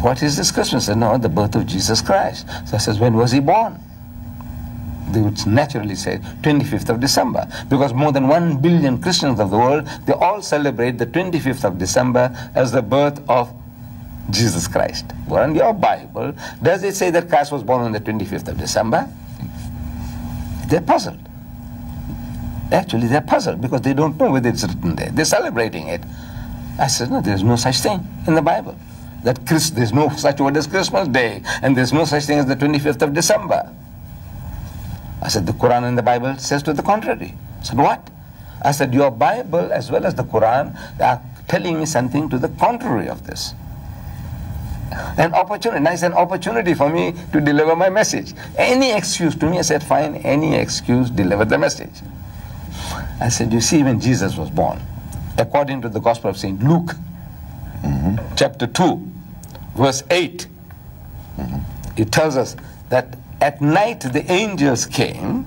What is this Christmas? Said, no, the birth of Jesus Christ. So I says, when was he born? They would naturally say 25th of December because more than 1 billion Christians of the world, they all celebrate the 25th of December as the birth of Jesus Christ. Well, in your Bible, does it say that Christ was born on the 25th of December? They're puzzled. Actually, they're puzzled because they don't know whether it's written there. They're celebrating it. I said, no, there's no such thing in the Bible. That Christ, there's no such word as Christmas Day, and there's no such thing as the 25th of December. I said, the Quran and the Bible says to the contrary. I said, what? I said, your Bible as well as the Quran are telling me something to the contrary of this. An opportunity, nice an opportunity for me to deliver my message. Any excuse to me, I said, fine, any excuse, deliver the message. I said, you see, when Jesus was born, according to the Gospel of St. Luke, mm-hmm. chapter 2, verse 8, mm-hmm. it tells us that at night the angels came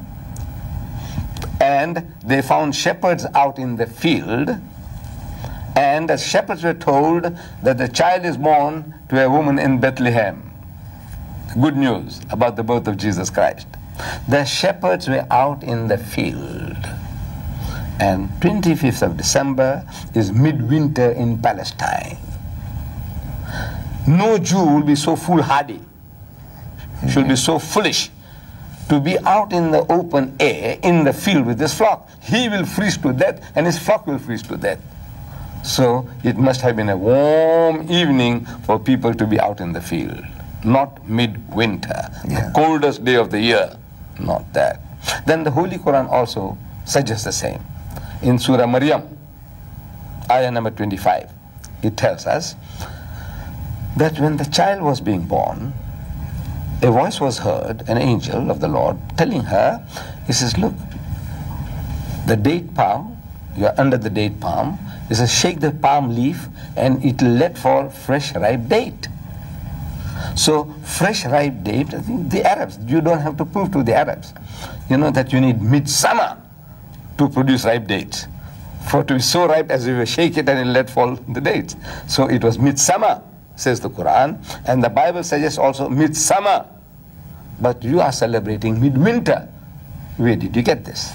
and they found shepherds out in the field and the shepherds were told that the child is born to a woman in Bethlehem. Good news about the birth of Jesus Christ. The shepherds were out in the field. And 25th of December is midwinter in Palestine. No Jew will be so foolhardy, should be so foolish to be out in the open air in the field with his flock. He will freeze to death and his flock will freeze to death. So it must have been a warm evening for people to be out in the field, not midwinter, yeah. the coldest day of the year, not that. Then the Holy Quran also suggests the same. In Surah Maryam, ayah number 25, it tells us that when the child was being born, a voice was heard, an angel of the Lord, telling her, he says, look, the date palm, you are under the date palm, he says, shake the palm leaf and it will let fall fresh ripe date. So fresh ripe date, I think the Arabs, you don't have to prove to the Arabs, you know that you need midsummer to produce ripe dates. For to be so ripe as if you shake it and it let fall the dates. So it was midsummer, says the Quran, and the Bible suggests also midsummer. But you are celebrating midwinter. Where did you get this?